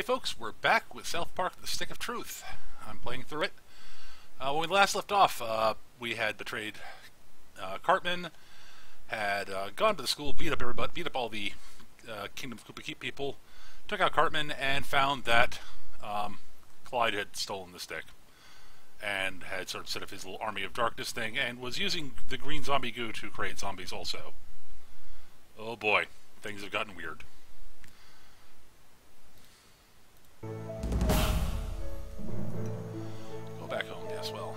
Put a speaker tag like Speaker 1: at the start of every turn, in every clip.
Speaker 1: Hey folks, we're back with South Park The Stick of Truth. I'm playing through it. Uh, when we last left off, uh, we had betrayed uh, Cartman, had uh, gone to the school, beat up everybody, beat up all the uh, Kingdom of Kupa Keep people, took out Cartman, and found that um, Clyde had stolen the stick and had sort of set up his little army of darkness thing and was using the green zombie goo to create zombies also. Oh boy, things have gotten weird. Go back home, yes, well.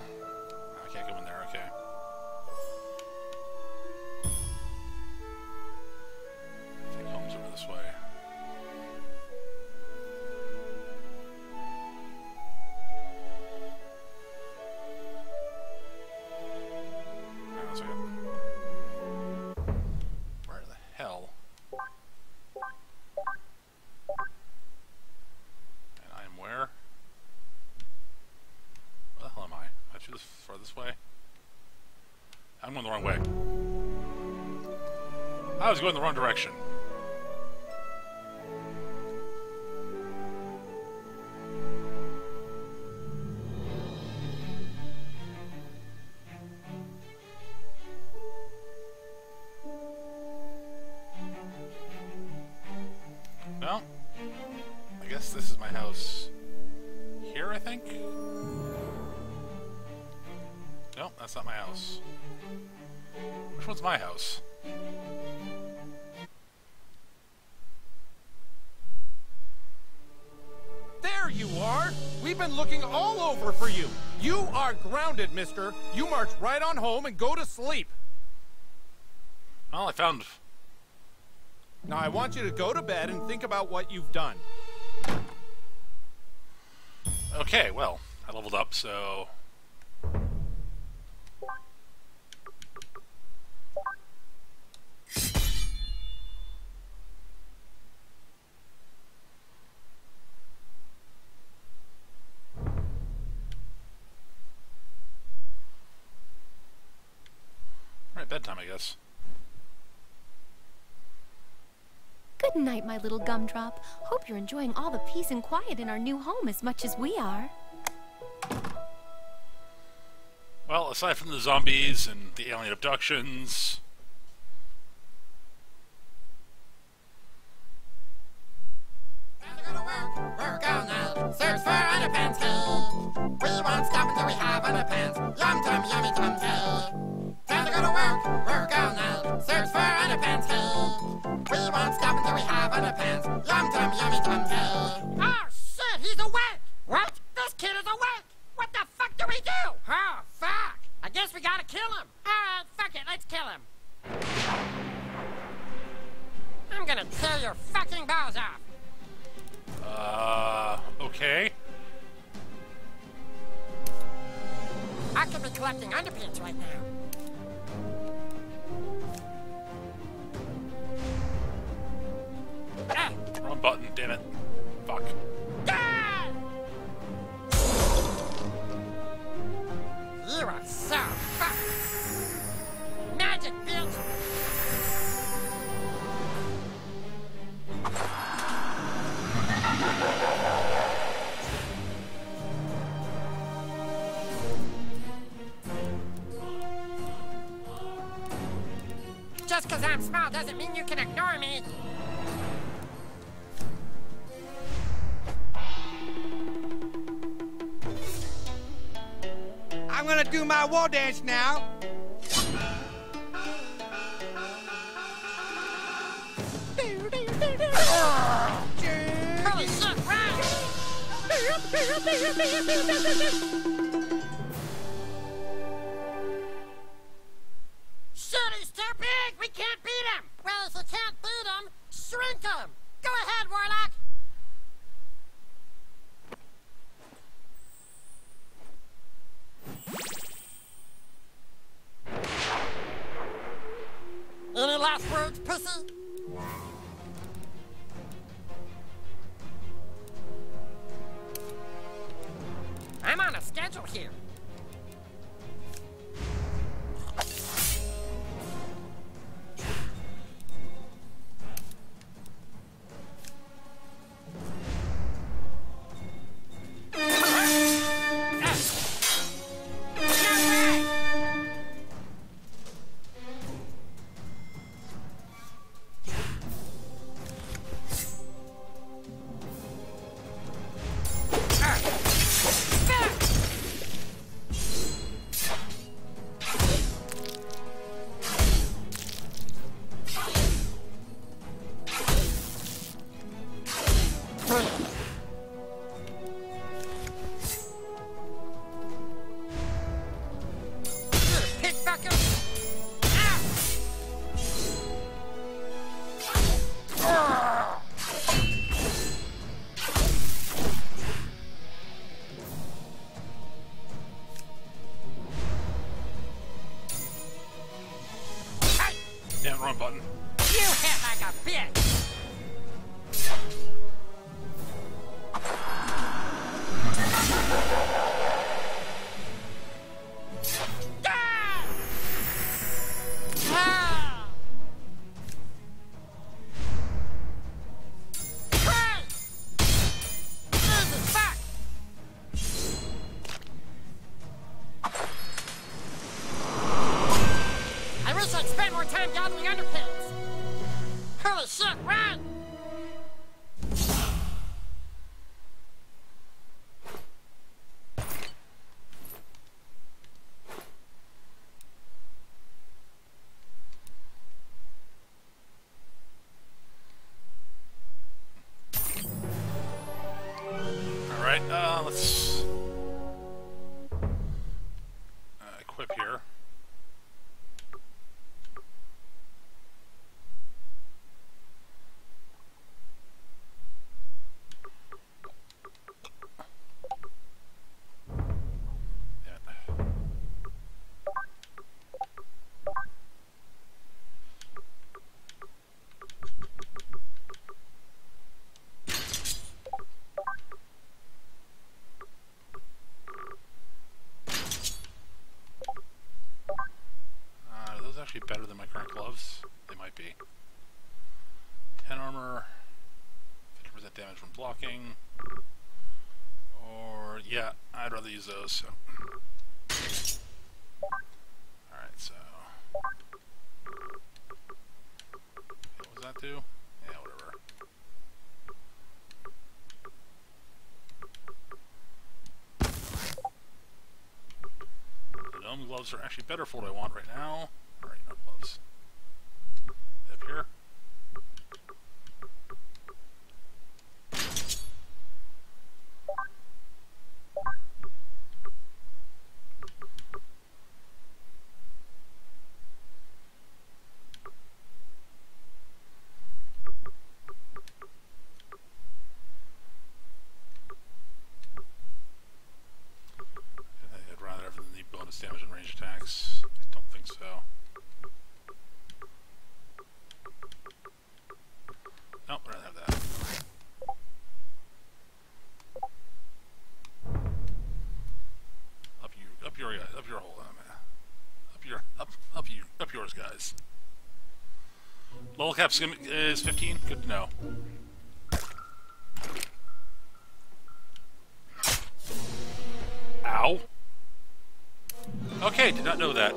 Speaker 1: Direction.
Speaker 2: You. Are grounded, mister. You march right on home and go to sleep.
Speaker 1: Well, I found...
Speaker 2: Now, I want you to go to bed and think about what you've done.
Speaker 1: Okay, well, I leveled up, so... guess.
Speaker 3: Good night, my little gumdrop. Hope you're enjoying all the peace and quiet in our new home as much as we are.
Speaker 1: Well, aside from the zombies and the alien abductions...
Speaker 4: Work all night, search for underpants, hey. We won't stop until we have underpants. Yum tum, yummy tum, hey. Time to go to work, work all night, search for underpants, hey. We won't stop until we have underpants. Yum tum, yummy tum, hey. Oh shit, he's awake! What? This kid is awake! What the fuck do we do? Oh fuck! I guess we gotta kill him. Alright, fuck it, let's kill him. I'm gonna tear your fucking balls off.
Speaker 1: Uh, okay.
Speaker 4: I could be collecting underpants right now.
Speaker 1: Wrong button, damn it. Fuck.
Speaker 4: You are so fucked. Magic, bitch! Just because I'm small doesn't mean you can ignore me.
Speaker 5: Do my war dance now.
Speaker 1: Button. Current gloves? They might be. 10 armor, 50% damage from blocking. Or, yeah, I'd rather use those, so. Alright, so. What was that do? Yeah, whatever. The gnome gloves are actually better for what I want right now. Alright, no gloves. Up here. I think I'd rather have the bonus damage and range attacks. I don't think so. Nope, I'd rather have that. Up you, up your, up your hole, man. Up your, up, up you, up yours, guys. Level uh, is 15. Good to know. Ow. Okay, did not know that.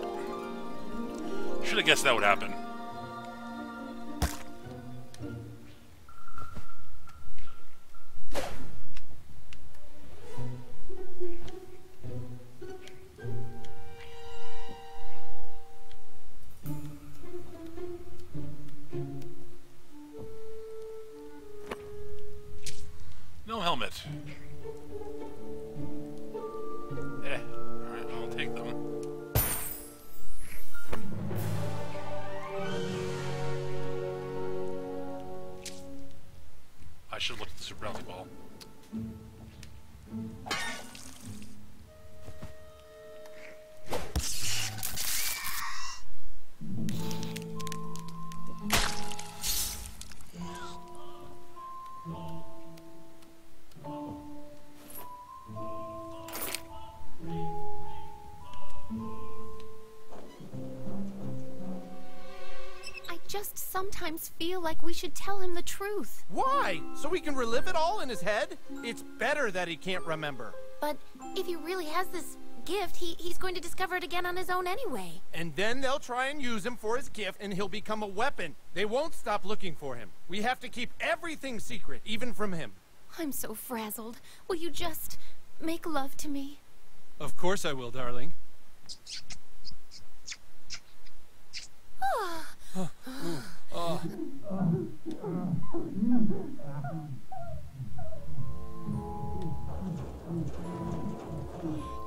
Speaker 1: Should have guessed that would happen. Helmet.
Speaker 3: Sometimes feel like we should tell him the truth.
Speaker 2: Why? So he can relive it all in his head? It's better that he can't remember.
Speaker 3: But if he really has this gift, he, he's going to discover it again on his own anyway.
Speaker 2: And then they'll try and use him for his gift, and he'll become a weapon. They won't stop looking for him. We have to keep everything secret, even from him.
Speaker 3: I'm so frazzled. Will you just make love to me?
Speaker 6: Of course I will, darling. Ah.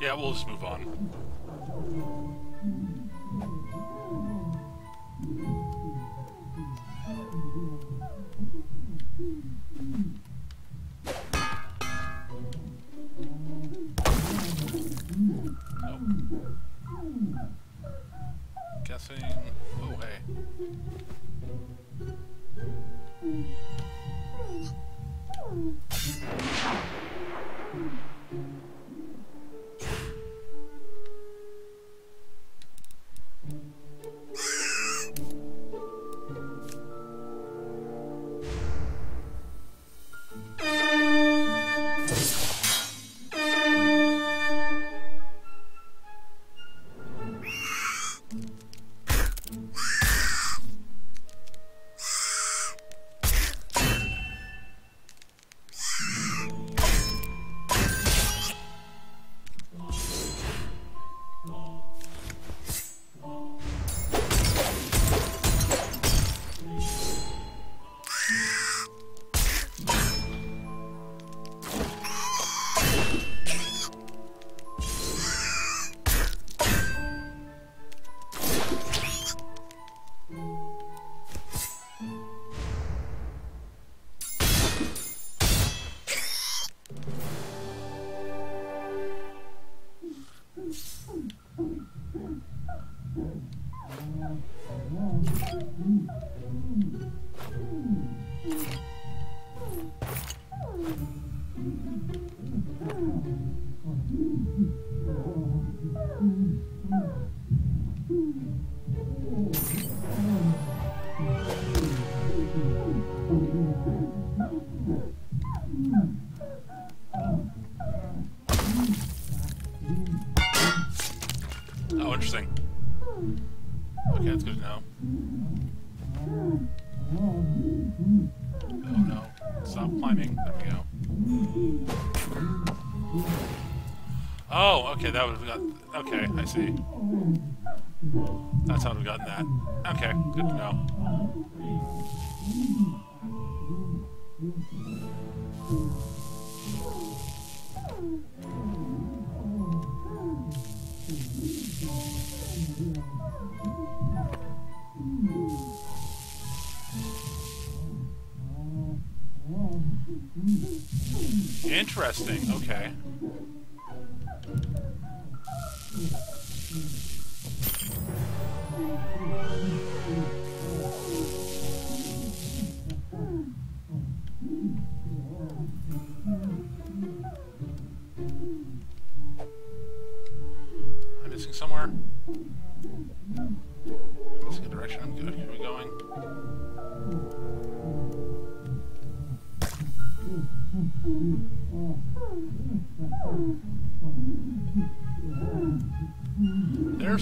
Speaker 1: Yeah, we'll just move on. Nope. Guessing. See. That's how we've gotten that. Okay, good to know. Interesting. Okay.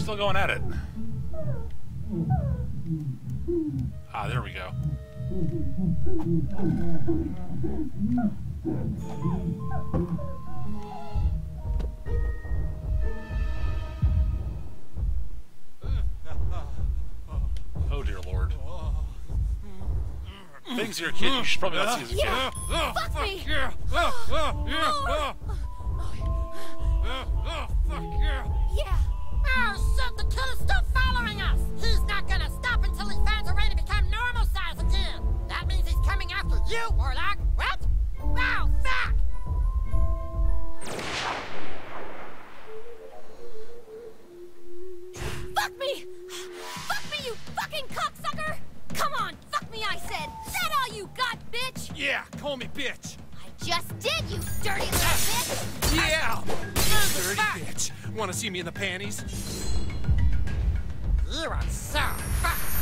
Speaker 1: Still going at it. Ah, there we go. Oh dear lord. Things a kid, you should probably not see as a kid.
Speaker 3: Yeah,
Speaker 2: call me bitch!
Speaker 3: I just did, you dirty little ah, bitch!
Speaker 2: Yeah! Dirty
Speaker 4: fuck.
Speaker 2: bitch! Wanna see me in the panties?
Speaker 4: You are so fucked.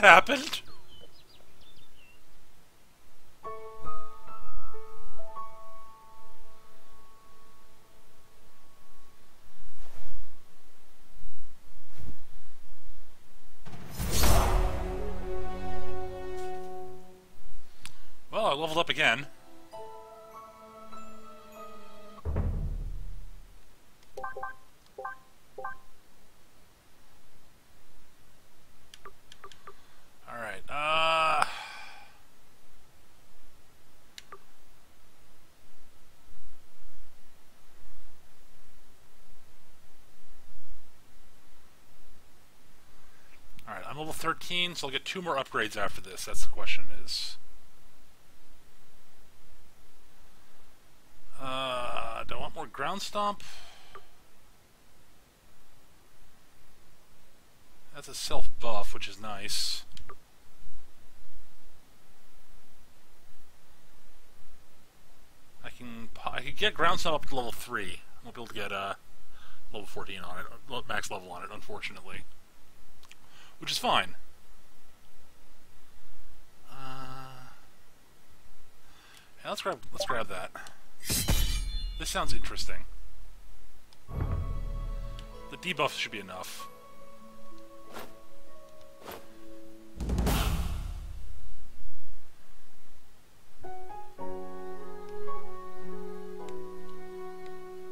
Speaker 1: That happened? Well, I leveled up again. so I'll get two more upgrades after this. That's the question is. Uh, do I want more ground stomp? That's a self buff, which is nice. I can I could get ground stomp up to level three. I won't be able to get uh, level 14 on it, uh, max level on it, unfortunately which is fine. Let's grab let's grab that. This sounds interesting. The debuff should be enough.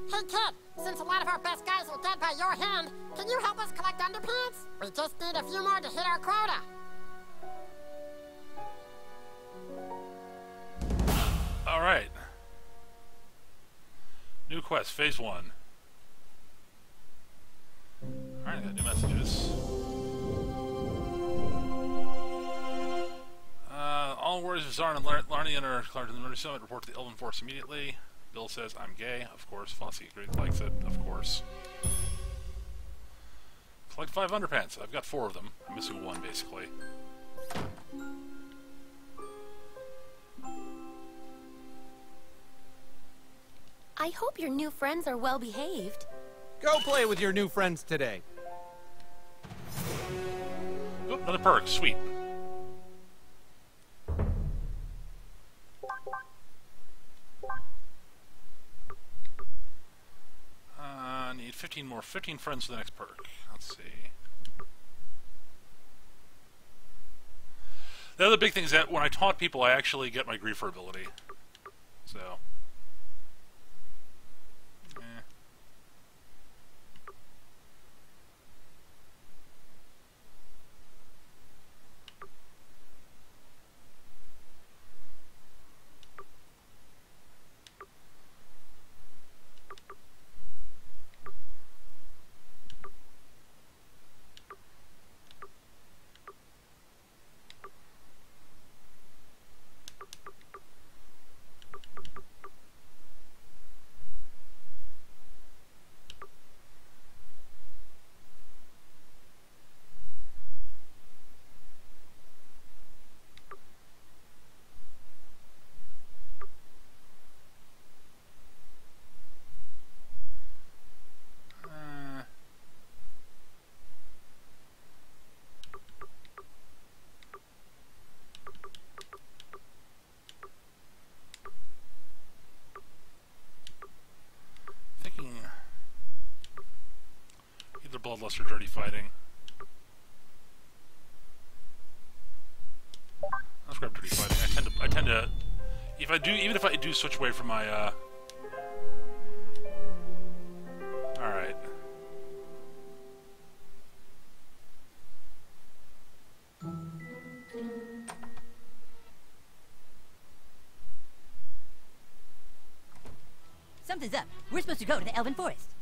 Speaker 4: Hey kid, since a lot of our best guys are dead by your hand, can you help us collect underpants? We just need a few more to hit our quota.
Speaker 1: Alright. New quest, phase one. Alright, got new messages. Uh, all warriors of Zarn and Lar- Larnian are declared to the Murder Summit. Report to the Elven Forest immediately. Bill says, I'm gay. Of course. Fosse agrees, likes it. Of course. Collect five underpants. I've got four of them. I'm missing one, basically.
Speaker 3: I hope your new friends are well behaved.
Speaker 2: Go play with your new friends today.
Speaker 1: Oop, another perk. Sweet. Uh, need 15 more. 15 friends for the next perk. Let's see. The other big thing is that when I taunt people, I actually get my griefer ability. So. Eh. Uh, thinking either bloodlust or dirty fighting. Let's grab dirty fighting. I tend to, I tend to, if I do, even if I do switch away from my, uh, all right.
Speaker 7: Something's up. We're supposed to go to the Elven Forest.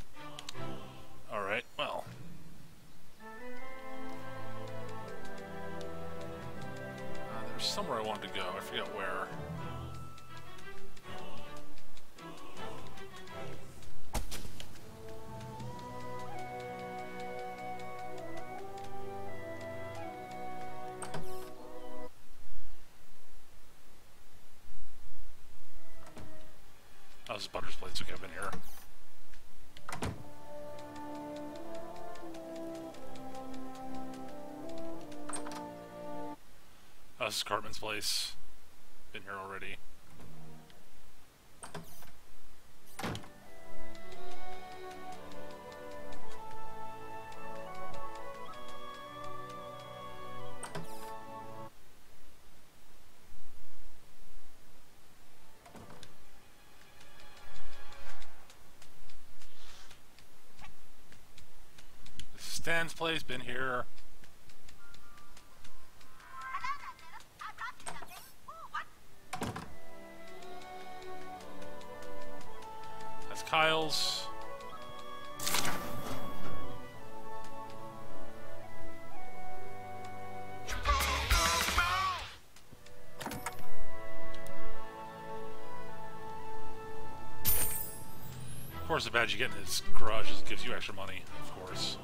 Speaker 1: Stan's place. Been here. That's Kyle's. Of course, the badge you get in his garage gives you extra money, of course.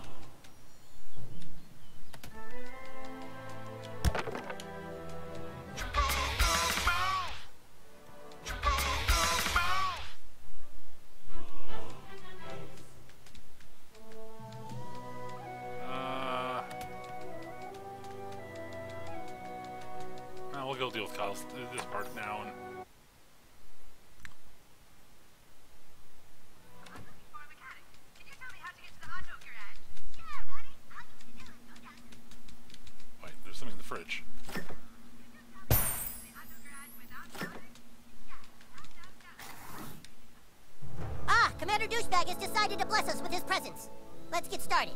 Speaker 8: Us with his presence. Let's get started.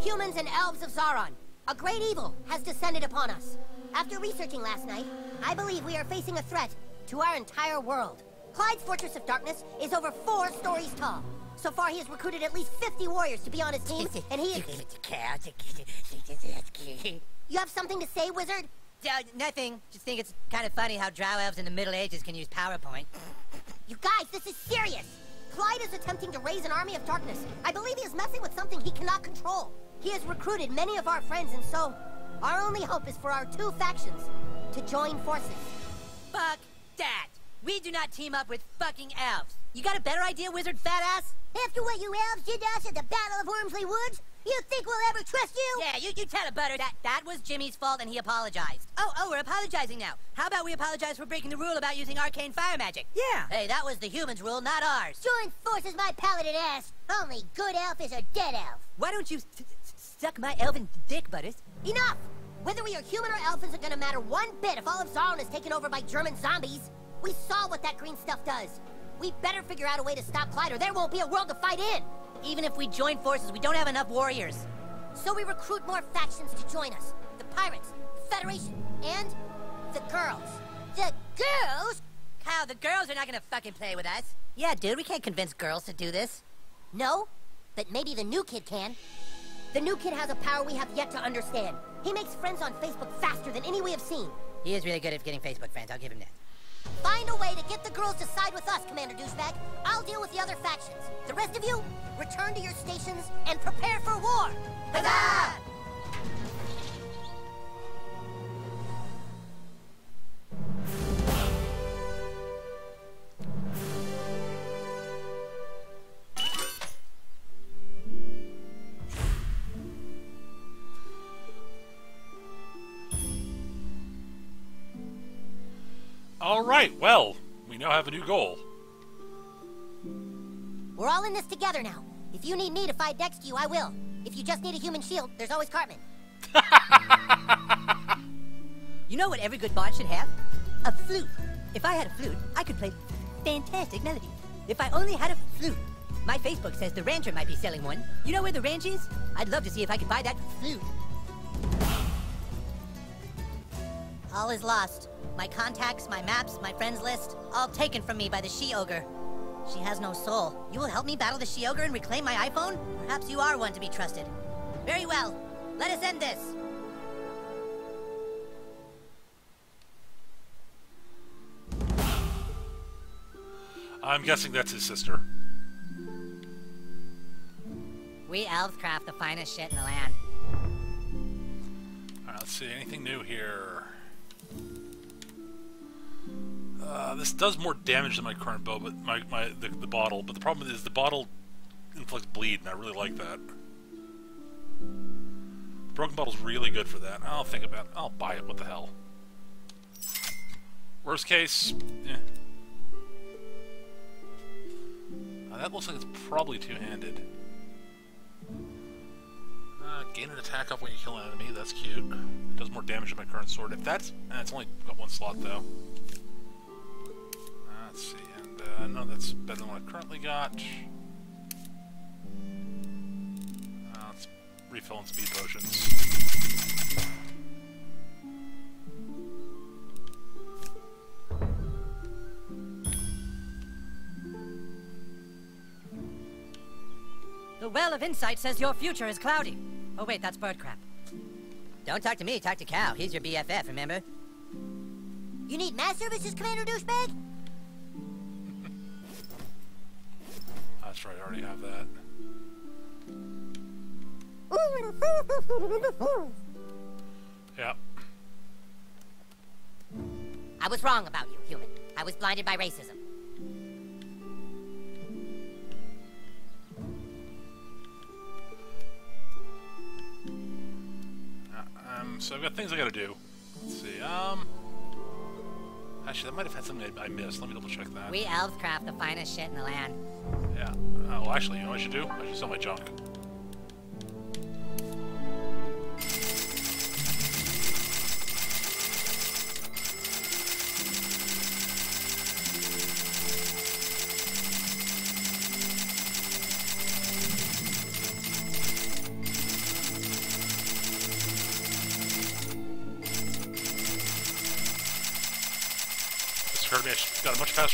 Speaker 8: Humans and elves of Zaron, a great evil has descended upon us. After researching last night, I believe we are facing a threat to our entire world. Clyde's Fortress of Darkness is over four stories tall. So far, he has recruited at least 50 warriors to be on his team, and he is... You have something to say, wizard?
Speaker 9: Uh, nothing. Just think it's kind of funny how drow elves in the Middle Ages can use PowerPoint.
Speaker 8: You guys, this is serious! Clyde is attempting to raise an army of darkness. I believe he is messing with something he cannot control. He has recruited many of our friends, and so, our only hope is for our two factions to join forces.
Speaker 9: Fuck that. We do not team up with fucking elves. You got a better idea, wizard fat ass?
Speaker 8: After what you elves did to us at the Battle of Wormsley Woods, you think we'll ever trust you?
Speaker 9: Yeah, you, you tell it, Butter. That that was Jimmy's fault and he apologized. Oh, oh, we're apologizing now. How about we apologize for breaking the rule about using arcane fire magic?
Speaker 10: Yeah.
Speaker 9: Hey, that was the humans' rule, not ours.
Speaker 8: Join forces, my paladin ass. Only good elf is a dead elf.
Speaker 9: Why don't you suck my elven dick, Butters?
Speaker 8: Enough! Whether we are human or elf isn't gonna matter one bit if all of Zaron is taken over by German zombies. We saw what that green stuff does. We better figure out a way to stop Clyde or there won't be a world to fight in.
Speaker 9: Even if we join forces, we don't have enough warriors.
Speaker 8: So we recruit more factions to join us. The Pirates, the Federation, and the girls. The girls?
Speaker 9: Kyle, the girls are not gonna fucking play with us. Yeah, dude, we can't convince girls to do this.
Speaker 8: No, but maybe the new kid can. The new kid has a power we have yet to understand. He makes friends on Facebook faster than any we have seen.
Speaker 9: He is really good at getting Facebook friends, I'll give him that.
Speaker 8: Find a way to get the girls to side with us, Commander Douchebag. I'll deal with the other factions. The rest of you, return to your stations and prepare for war. Huzzah!
Speaker 1: Alright, well, we now have a new goal.
Speaker 8: We're all in this together now. If you need me to fight next to you, I will. If you just need a human shield, there's always Cartman.
Speaker 9: You know what every good bard should have? A flute. If I had a flute, I could play fantastic melodies. If I only had a flute. My Facebook says the rancher might be selling one. You know where the ranch is? I'd love to see if I could buy that flute. All is lost. My contacts, my maps, my friends list, all taken from me by the she-ogre. She has no soul. You will help me battle the she-ogre and reclaim my iPhone? Perhaps you are one to be trusted. Very well. Let us end this.
Speaker 1: I'm guessing that's his sister.
Speaker 9: We elves craft the finest shit in the land.
Speaker 1: Alright, let's see. Anything new here? Uh, this does more damage than my current bow, but my, my the, the bottle. But the problem is the bottle inflicts bleed, and I really like that. Broken Bottle's really good for that. I'll think about it. I'll buy it. What the hell? Worst case, eh. Uh, that looks like it's probably two-handed. Uh, gain an attack up when you kill an enemy. That's cute. It does more damage than my current sword. If that's... Eh, it's only got one slot, though. Let's see. And, uh, no, that's better than what I currently got. Uh, let's refill on speed potions.
Speaker 7: The Well of Insight says your future is cloudy. Oh wait, that's bird crap. Don't talk to me, talk to Cal. He's your BFF, remember?
Speaker 8: You need mass services, Commander Douchebag?
Speaker 1: That's right, I already have that. Yeah.
Speaker 8: I was wrong about you, human. I was blinded by racism.
Speaker 1: Uh, um, so I've got things I gotta do. Let's see, um... Actually, that might have had something I, I missed. Let me double check that.
Speaker 7: We elves craft the finest shit in the land.
Speaker 1: Yeah. Uh, well, actually, you know what I should do? I should sell my junk.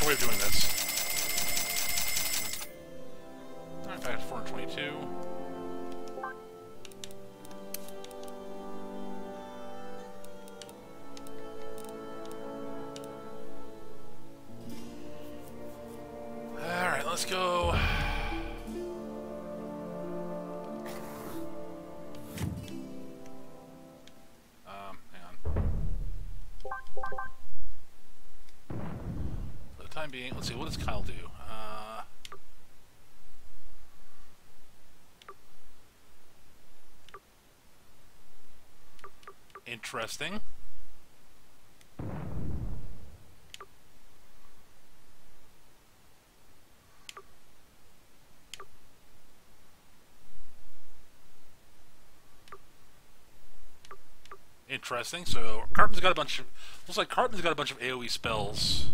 Speaker 1: A way of doing this. Interesting. Interesting. So Cartman's got a bunch of looks like Cartman's got a bunch of AoE spells.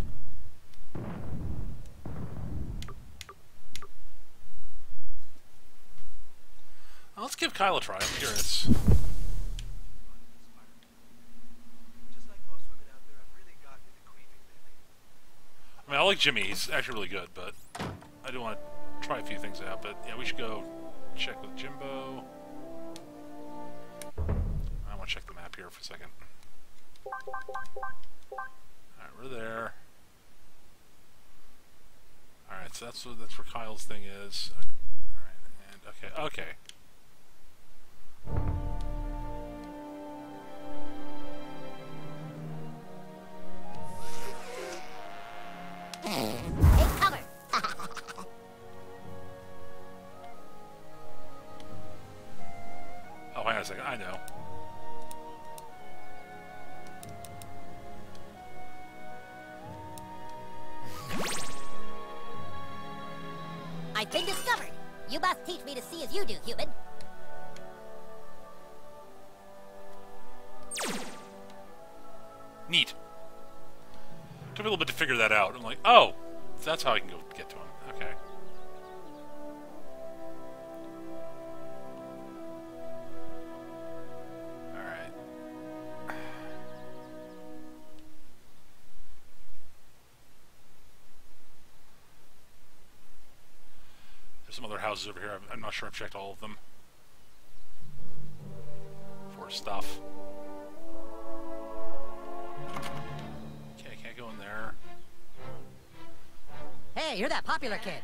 Speaker 1: Let's give Kyle a try. I'm curious. I mean, I like Jimmy. He's actually really good, but I do want to try a few things out. But yeah, we should go check with Jimbo. I want to check the map here for a second. Alright, we're there. Alright, so that's what, that's where Kyle's thing is. Alright, and okay, okay. Yeah. I'm- not sure I've checked all of them. For stuff. Okay, can't go in there.
Speaker 7: Hey, you're that popular kid.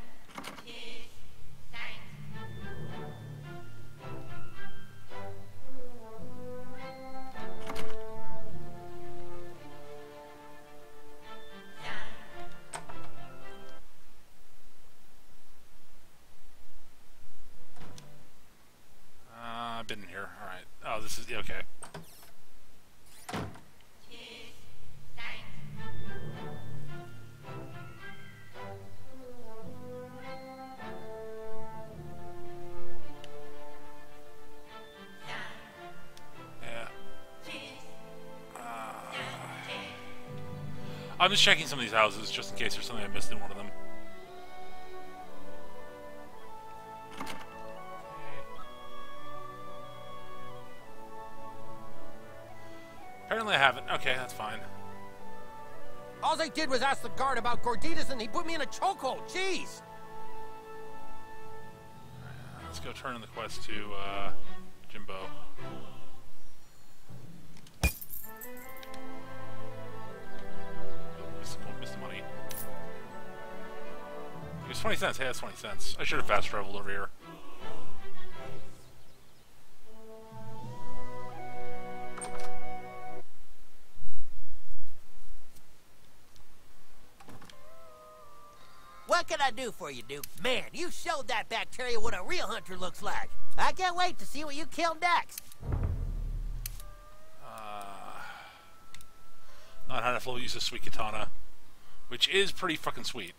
Speaker 1: Uh, been in here. All right. Oh, this is okay. Uh, I'm just checking some of these houses just in case there's something I missed in one of them. I
Speaker 2: did was ask the guard about Gorditas and he put me in a chokehold. Jeez.
Speaker 1: Let's go turn in the quest to uh, Jimbo. Oh, missed the money. It was 20 cents. Hey, that's 20 cents. I should have fast traveled over here.
Speaker 11: I do for you, Duke? Man, you showed that bacteria what a real hunter looks like. I can't wait to see what you kill next.
Speaker 1: Uh, not had a full use of Sweet Katana, which is pretty fucking sweet.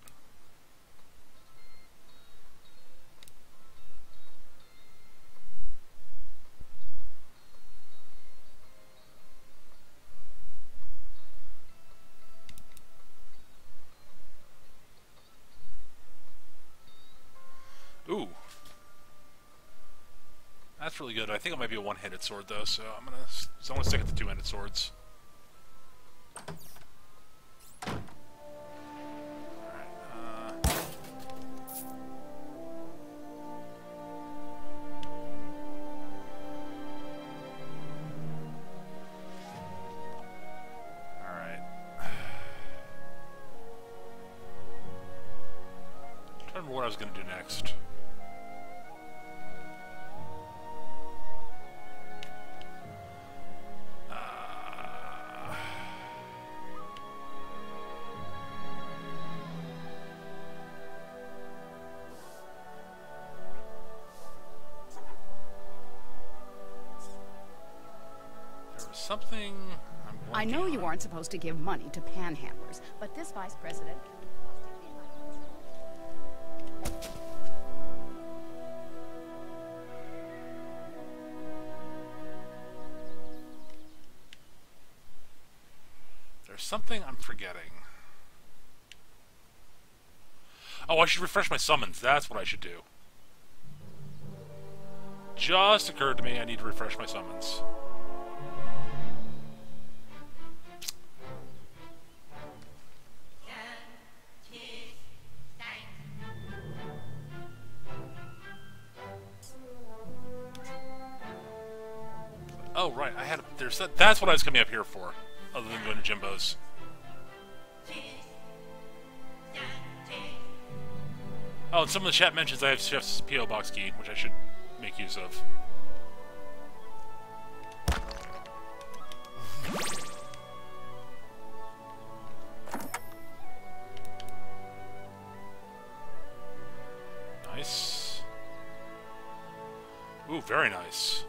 Speaker 1: Really good. I think it might be a one-handed sword though, so I'm gonna so I'm gonna stick with the two-handed swords. Uh, Alright. trying to remember what I was gonna do next.
Speaker 12: Aren't supposed to give money to panhandlers, but this vice president.
Speaker 1: There's something I'm forgetting. Oh, I should refresh my summons. That's what I should do. Just occurred to me I need to refresh my summons. There's that. That's what I was coming up here for, other than going to Jimbo's. Oh, and some of the chat mentions I have Chef's PO box key, which I should make use of. Nice. Ooh, very nice.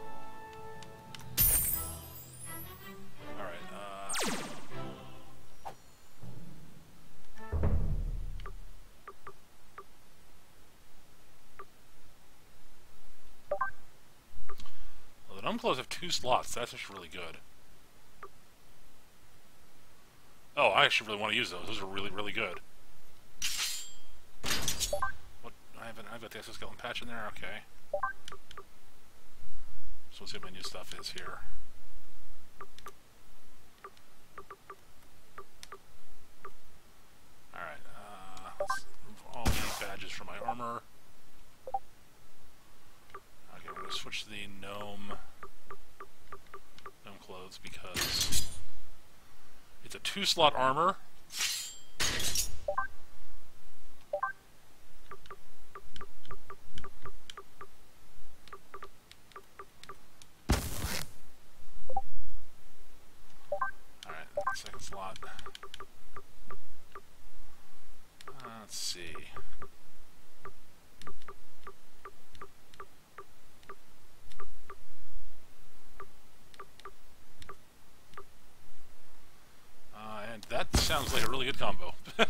Speaker 1: Two slots. That's actually really good. Oh, I actually really want to use those. Those are really, really good. What? I haven't. I've got the exoskeleton patch in there. Okay. So let's see what my new stuff is here. Alright, uh, let's remove all these badges from my armor. Okay, I'm gonna switch to the gnome gnome clothes because it's a two slot armor. Alright, second slot. Uh, let's see. sounds like a really good combo. Uh,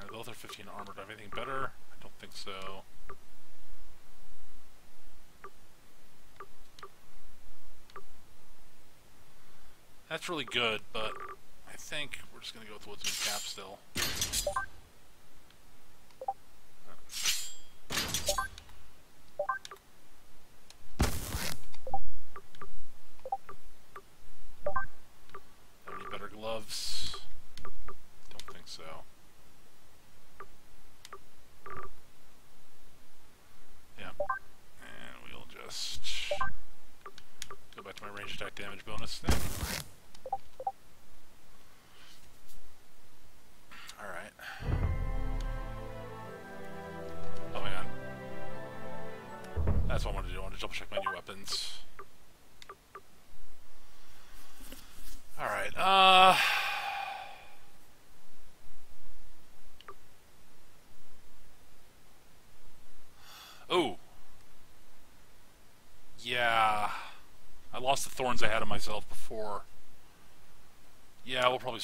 Speaker 1: uh, both are 15 armor. Do I have anything better? I don't think so. That's really good, but I think we're just gonna go with Woodsman Cap still.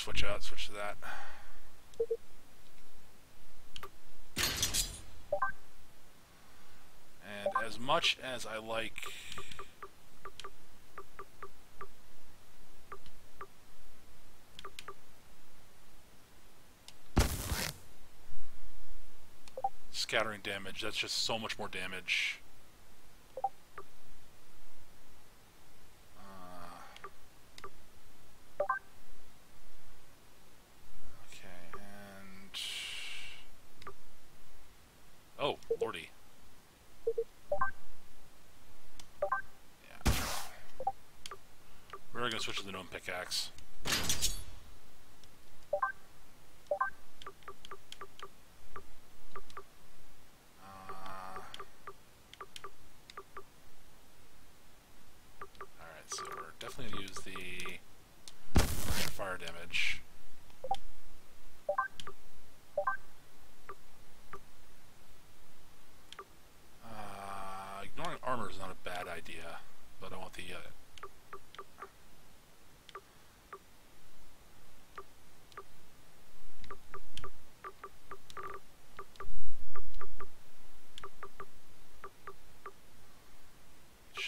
Speaker 1: Switch out, switch to that. And as much as I like scattering damage, that's just so much more damage. Uh, Okay, and oh, lordy. Yeah. We're gonna switch to the gnome pickaxe. Uh, Alright, so we're definitely gonna use the fire damage. Uh, ignoring armor is not a bad idea, but I want the. Uh,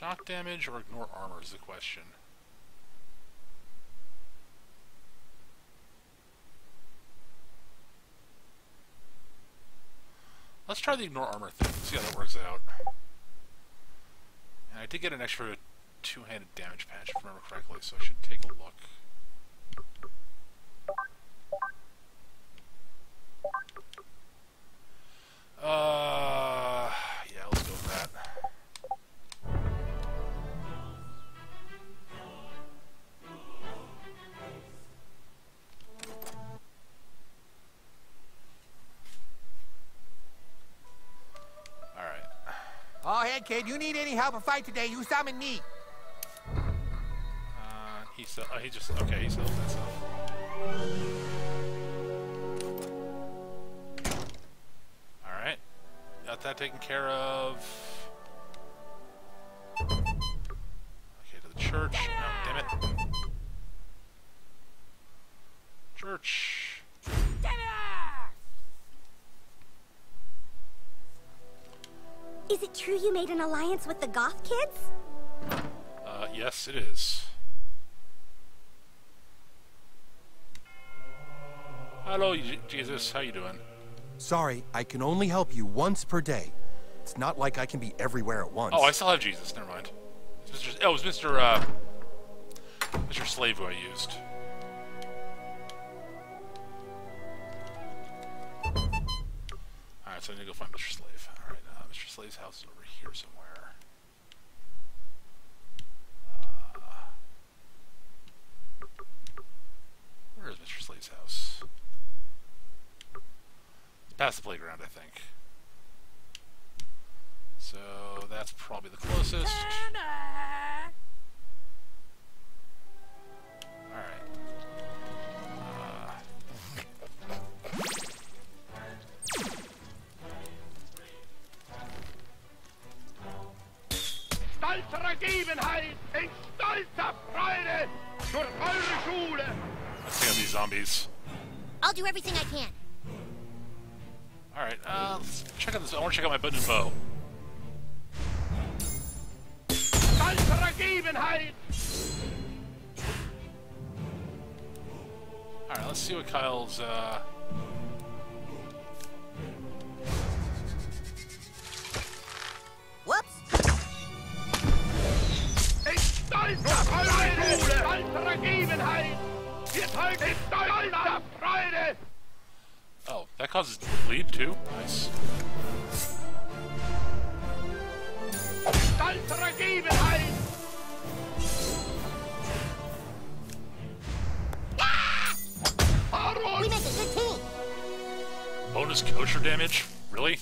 Speaker 1: shock damage or ignore armor is the question. Let's try the ignore armor thing, see how that works out. And I did get an extra two-handed damage patch, if I remember correctly, so I should take a look. Uh, yeah, let's go with that. Alright.
Speaker 5: Oh, hey, kid, you need any help or fight today, you summon me.
Speaker 1: Uh, he just, okay, he's that stuff. Alright. Got that taken care of. Okay, to the church. No, damn it. Church.
Speaker 8: Is it true you made an alliance with the Goth kids?
Speaker 1: Uh, yes, it is. Hello, Jesus. How you doing?
Speaker 13: Sorry, I can only help you once per day. It's not like I can be everywhere at once.
Speaker 1: Oh, I still have Jesus. Never mind. It's Mr. Oh, it was Mr. Uh, Mr. Slave who I used. Alright, so I need to go find Mr. Slave. Alright, uh, Mr. Slave's house is over here somewhere. Uh, where is Mr. Slave's house? past the playground, I think. So that's probably the closest. Alright. Uh.
Speaker 14: Stolzer Ergebenheit in stolzer Freude zur Eure Schule!
Speaker 1: Let's see out these zombies.
Speaker 8: I'll do everything I can.
Speaker 1: Alright, uh, let's check out this. I want to check out my button and bow. Alright, let's see what Kyle's, uh...
Speaker 8: Whoops.
Speaker 14: In stolzer Freude, stolzer Ergebenheit. Wir folgen stolzer Freude.
Speaker 1: That causes bleed too? Nice. Bonus kosher damage? Really?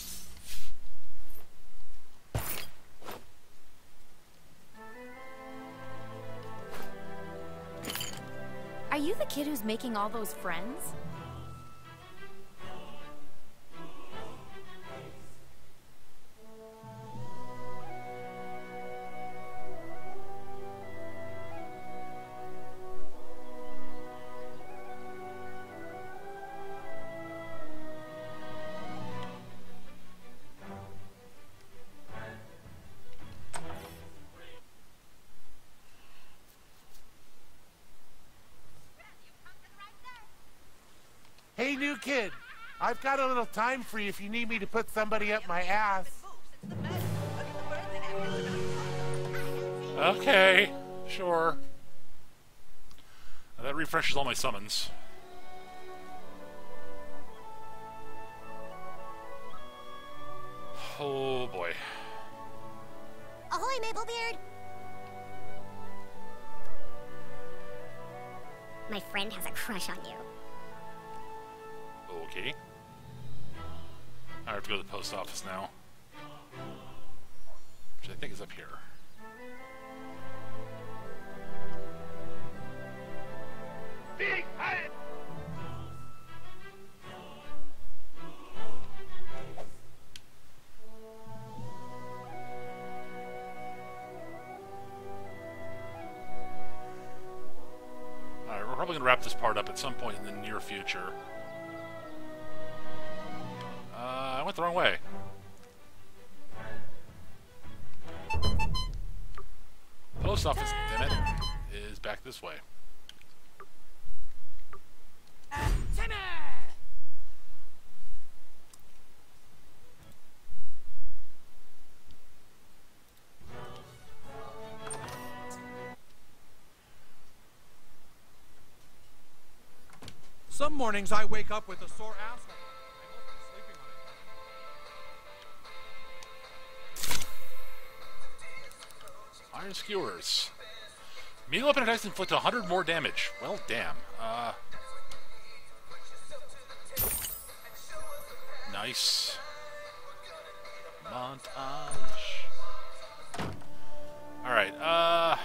Speaker 3: Are you the kid who's making all those friends?
Speaker 5: Got a little time for you if you need me to put somebody up my ass.
Speaker 1: Okay, sure. Now that refreshes all my summons. Oh boy.
Speaker 8: Ahoy, Maplebeard!
Speaker 15: My friend has a crush on you.
Speaker 1: Okay. I have to go to the post office now. Which I think is up here.
Speaker 14: Big head.
Speaker 1: Alright, we're probably going to wrap this part up at some point in the near future. Went the wrong way. Post office, damn it, is back this way.
Speaker 2: Some mornings I wake up with a sore asshole.
Speaker 1: Iron skewers. Melee weapon attacks inflict 100 more damage. Well, damn. Uh. Nice. Montage. Alright, uh.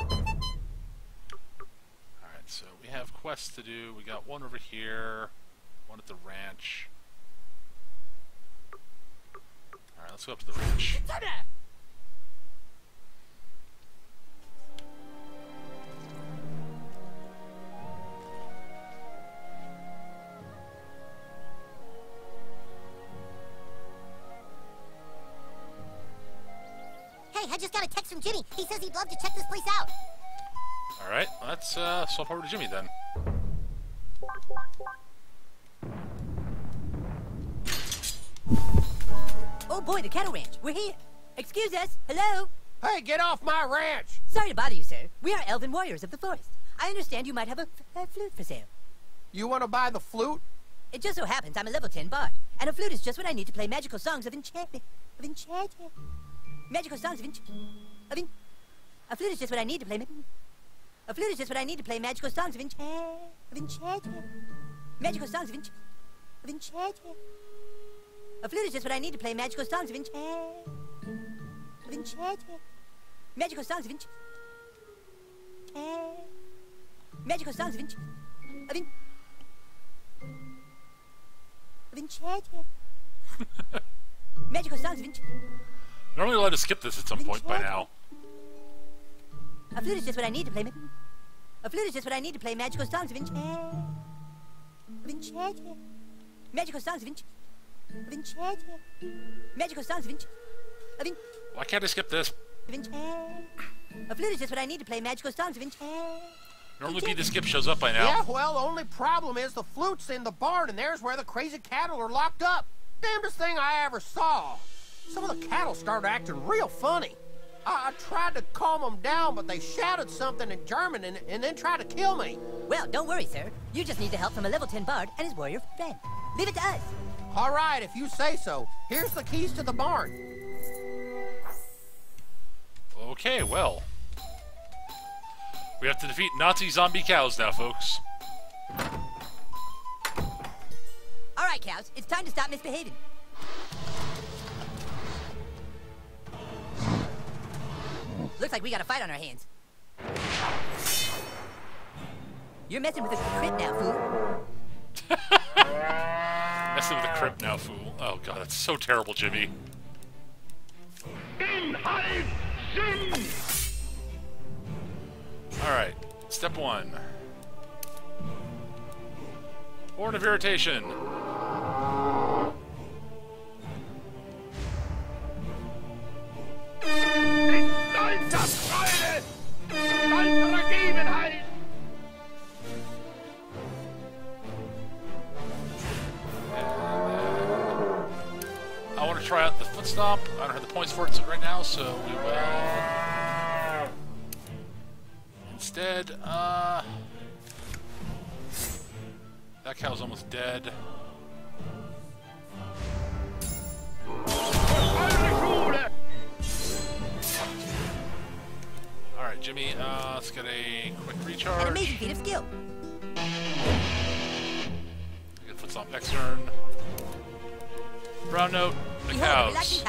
Speaker 1: Alright, so we have quests to do. We got one over here, one at the ranch. Alright, let's go up to the ranch.
Speaker 8: Jimmy. He says he'd love to check this place out.
Speaker 1: Alright, let's uh, swap over to Jimmy then.
Speaker 9: Oh boy, the cattle ranch. We're here. Excuse us. Hello?
Speaker 11: Hey, get off my ranch!
Speaker 9: Sorry to bother you, sir. We are elven warriors of the forest. I understand you might have a, a flute for sale.
Speaker 11: You want to buy the flute?
Speaker 9: It just so happens I'm a level 10 bard, and a flute is just what I need to play magical songs of enchantment. Of enchantment. Magical songs of enchantment. Of en- a flute is just what I need to play. A flute is just what I need to play magical songs of enchant. Of enchantment. Magical songs of enchant. Of enchantment. A flute is just what I need to play magical songs of enchant. Of enchantment. Magical songs of enchant. Magical songs of enchant. Of en- of enchantment. Magical songs of enchant.
Speaker 1: Normally allowed to skip this at some point by now.
Speaker 9: A flute is just what I need to play. A flute is just what I need to play magical songs of enchant. Of. Magical songs of enchant. Of. Magical songs of enchant. Of,
Speaker 1: Why can't I skip this?
Speaker 9: of enchant. A flute is just what I need to play magical songs of enchant.
Speaker 1: Normally be the skip shows up by now.
Speaker 2: Yeah, well, the only problem is the flute's in the barn, and there's where the crazy cattle are locked up. Damnedest thing I ever saw. Some of the cattle started acting real funny. I, I tried to calm them down, but they shouted something in German and, and then tried to kill me.
Speaker 9: Well, don't worry, sir. You just need the help from a level 10 bard and his warrior friend. Leave it to us.
Speaker 2: All right, if you say so. Here's the keys to the barn.
Speaker 1: Okay, well. We have to defeat Nazi zombie cows now, folks.
Speaker 9: All right, cows. It's time to stop misbehaving. Looks like we got a fight on our hands. You're messing with a crit now, fool.
Speaker 1: Messing with the crypt now, fool. Oh god, that's so terrible, Jimmy. Alright, step one. Horn of Irritation. Try out the foot stomp. I don't have the points for it right now, so we will. Instead, uh. That cow's almost dead. Alright, Jimmy, uh, let's get a quick recharge.
Speaker 9: An amazing feat of skill.
Speaker 1: Get foot stomp next turn. Brown note, the cows.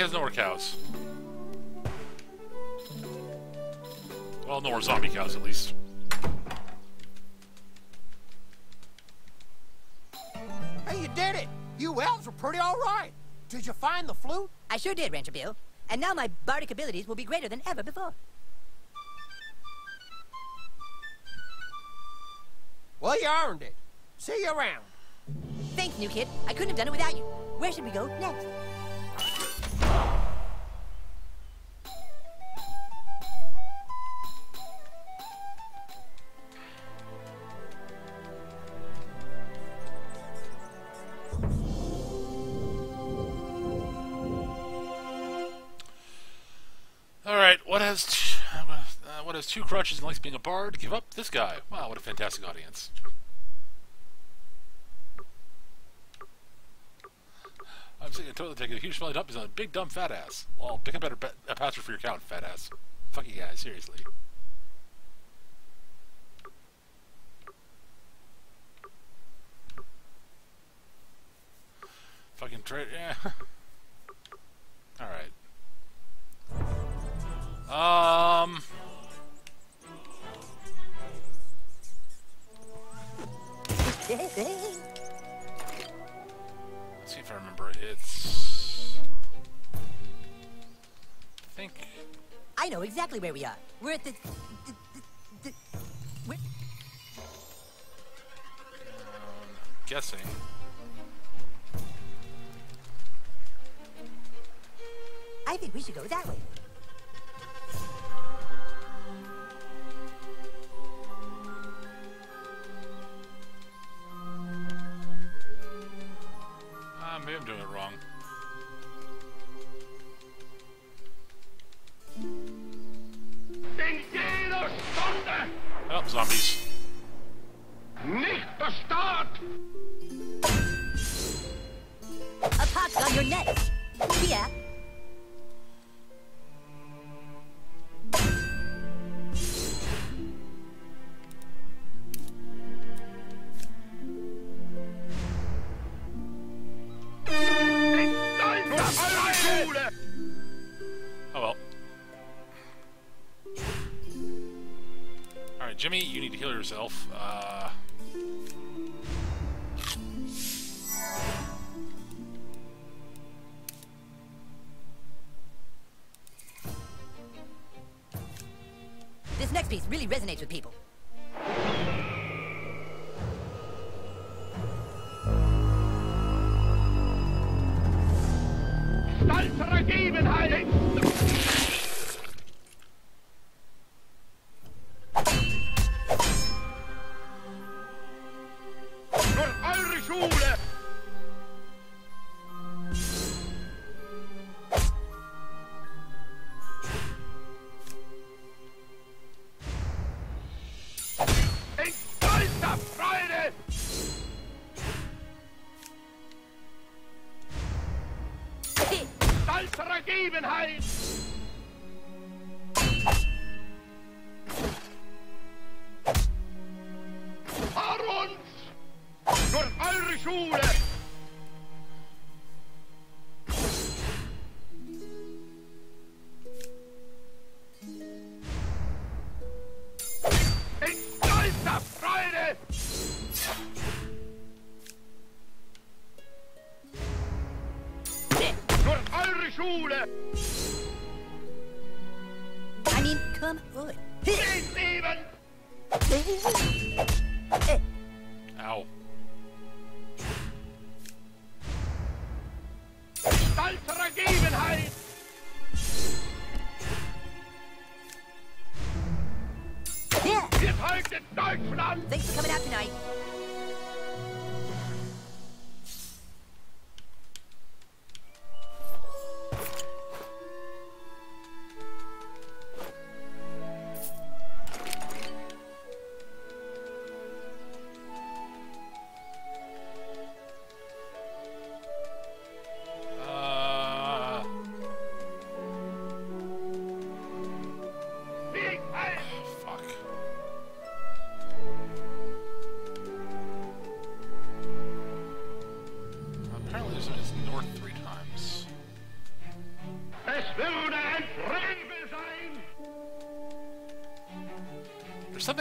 Speaker 1: He has no more cows. Well, no more zombie cows, at least.
Speaker 2: Hey, you did it! You elves were pretty all right. Did you find the flute?
Speaker 9: I sure did, Rancher Bill. And now my bardic abilities will be greater than ever before.
Speaker 2: Well, you earned it. See you around.
Speaker 9: Thanks, new kid. I couldn't have done it without you. Where should we go next?
Speaker 1: All right, what has uh, two crutches and likes being a bard. Give up this guy. Wow, what a fantastic audience. I'm of totally taking a huge smelly dump. He's on a big dumb fat ass. Well, pick a better a password for your account, fat ass. Fuck you guys, seriously. Fucking trade, yeah. Alright. Um. Let's see if I remember. It's. I think.
Speaker 9: I know exactly where we are. We're at the. the, the, the we're, um,
Speaker 1: Guessing.
Speaker 9: I think we should go that way.
Speaker 1: Maybe I'm doing it wrong.
Speaker 14: In!
Speaker 1: Oh, zombies.
Speaker 14: Nicht der
Speaker 9: A pot's on your neck. Yeah.
Speaker 1: Yourself. Uh.
Speaker 9: This next piece really resonates with people.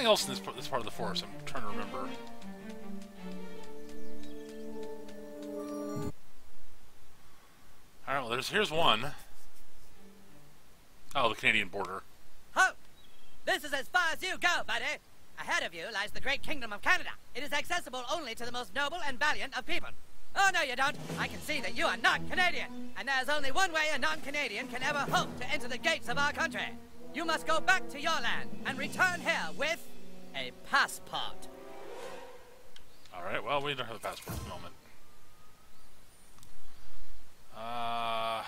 Speaker 1: Else in this, this part of the forest. I'm trying to remember. All right. Well, there's here's one. Oh, the Canadian border.
Speaker 9: Halt! This is as far as you go, buddy. Ahead of you lies the great kingdom of Canada. It is accessible only to the most noble and valiant of people. Oh, no, you don't. I can see that you are not Canadian. And there's only one way a non-Canadian can ever hope to enter the gates of our country. You must go back to your land and return here with passport.
Speaker 1: All right. Well, we don't have a passport at the moment. Uh.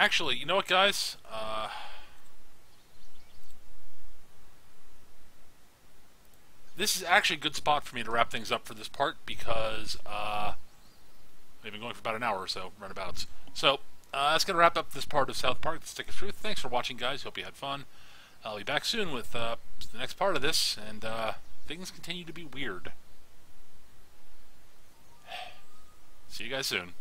Speaker 1: actually, you know what, guys? Uh, this is actually a good spot for me to wrap things up for this part because uh, we've been going for about an hour or so, runabouts. So uh, that's going to wrap up this part of South Park, The Stick of Truth. Thanks for watching, guys. Hope you had fun. I'll be back soon with uh, the next part of this, and uh, things continue to be weird. See you guys soon.